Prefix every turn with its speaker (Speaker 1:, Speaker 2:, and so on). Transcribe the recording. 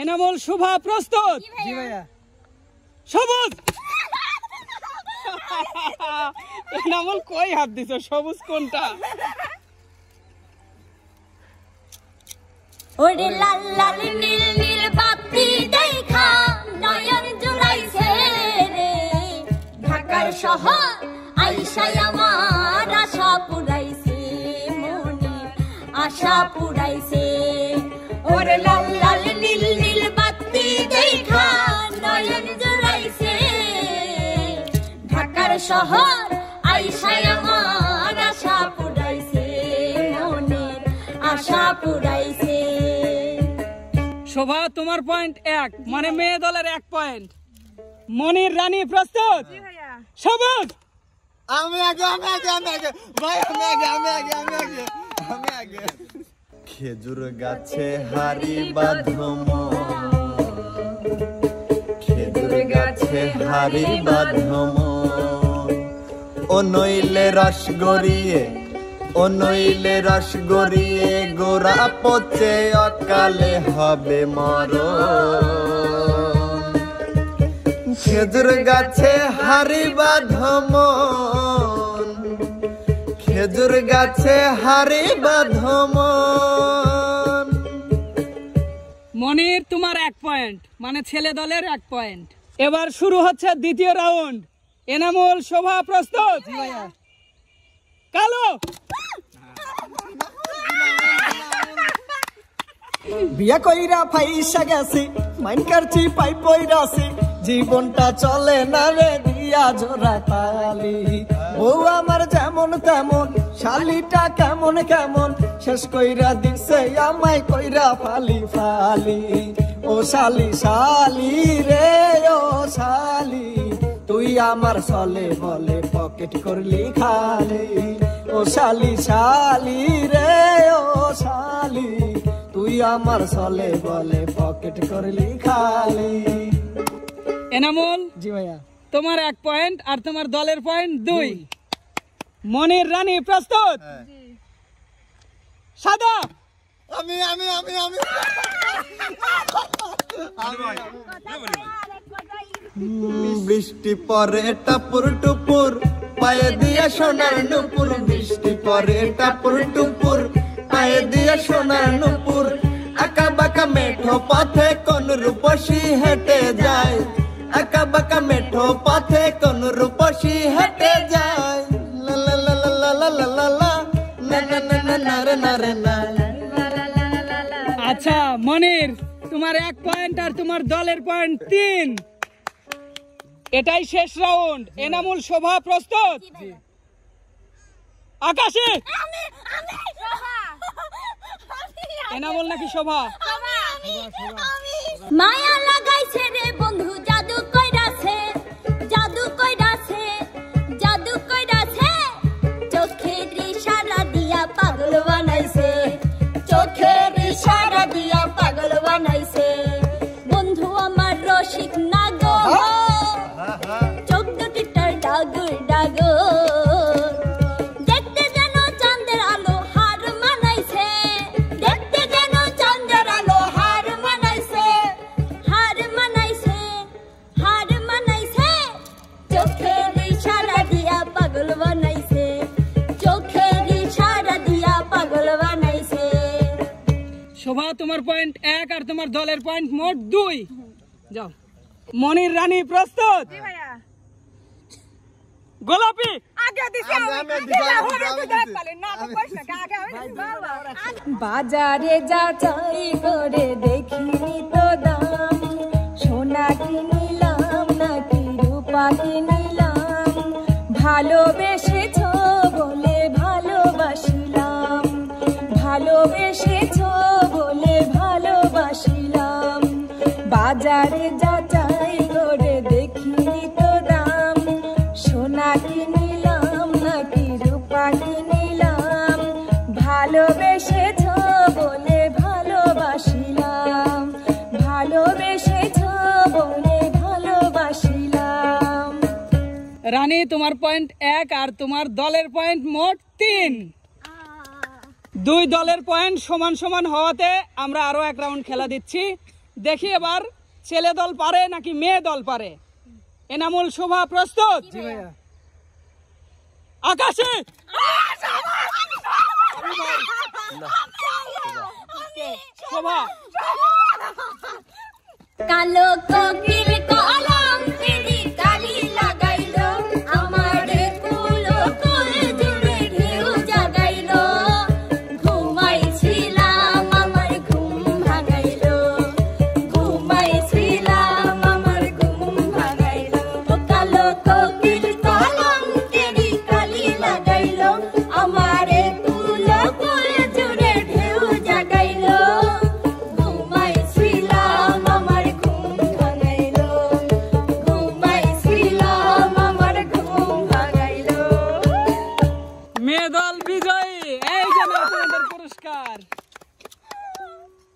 Speaker 1: এনামুল শুভা প্রস্তুত। সবুজ! এনামুল কই হাত দিছ? সবুজ কোনটা?
Speaker 2: ওরে লাল লাল নীল নীল বাতি দেখা নয়ন জুড়াইছে রে। ঢাকার শহর আইসাই শহর আইসাই আমার আশা পুরাইছে মনের আশা পুরাইছে।
Speaker 1: শোভা তোমার পয়েন্ট এক মানে মেয়ে দলের এক পয়েন্ট মনির রানী প্রস্তুত? সবুজ!
Speaker 3: আমি আগে আমি আগে আমি আগে। ভাই আমি আগে আমি আগে আমি আগে আমি আগে। খেজুর গাছে হারি বাঁধম খেজুর গাছে হারি বাঁধম ও নইলে রস গড়িয়ে, ও নইলে রস গড়িয়ে গোড়া পচে অকালে হবে মরণ। খেজুর গাছে হারি বাঁধমন খেজুর গাছে হারি বাঁধমন
Speaker 1: মনির, তোমার এক পয়েন্ট মানে ছেলে দলের এক পয়েন্ট। এবার শুরু হচ্ছে দ্বিতীয় রাউন্ড। এনামুল শোভা প্রস্তুত। কালো।
Speaker 3: বিয়া কইরা ফাইসা গেছি মাইন কারছি পাই পইরাছি জীবনটা চলে না রে দিয়া জোড়া তালি। ও আমার যেমন তেমন শালিটা কেমন কেমন শেষ কইরা দিছে আমায় কইরা ফালি ফালি। ও শালি শালি রে ও শালি। আমার সলে বলে পকেট করলি খালি। ও শালি শালি রে ও শালি। তুই আমার সলে বলে পকেট করলি খালি।
Speaker 1: এনামুল
Speaker 3: জি ভাইয়া।
Speaker 1: তোমার এক পয়েন্ট আর তোমার দলের পয়েন্ট দুই। মনির রানী প্রস্তুত? সাদা
Speaker 3: আমি আমি আমি আমি। বৃষ্টি পরে টাপুর টুপুর, পায়ে দিয়ে সোনার নুপুর। বৃষ্টি পরে টাপুর টুপুর, পায়ে দিয়ে সোনার নুপুর। আঁকা বাঁকা মেঠো পথে কোন রূপসী হেঁটে যায়। আঁকা বাঁকা মেঠো পথে
Speaker 1: তোমার এক পয়েন্ট আর তোমার দলের পয়েন্ট তিন। এটাই শেষ রাউন্ড এনামুল শোভা প্রস্তুত? আকাশে! এনামুল নাকি শোভা।
Speaker 2: মায়া লাগাইছে রে বন্ধু
Speaker 1: শোভা তোমার পয়েন্ট এক আর তোমার দলের পয়েন্ট মোট দুই। যাও। মনির রানী প্রস্তুত? গোলাপি?
Speaker 4: বাজারে যা চাই করে দেখিনি তো দাম। সোনা কিনিলাম নাকি রূপা কিনিলাম। ভালোবেসেছ বলে ভালোবাসিলাম। ভালোবেসেছ বাজারে যা চাই করে দেখিনি তো দাম। সোনা কিনিলাম নাকি রূপা কিনিলাম ভালোবেসেছ বলে ভালোবাসিলাম। ভালোবেসেছ বলে ভালোবাসিলাম।
Speaker 1: রানী, তোমার পয়েন্ট এক আর তোমার দলের পয়েন্ট মোট তিন। দুই দলের পয়েন্ট সমান সমান হওয়াতে আমরা আরও এক রাউন্ড খেলা দিচ্ছি। দেখি এবার ছেলে দল পারে নাকি মেয়ে দল পারে? এনামুল শোভা প্রস্তুত? আকাশে! শোভা!
Speaker 2: কালো কোকিল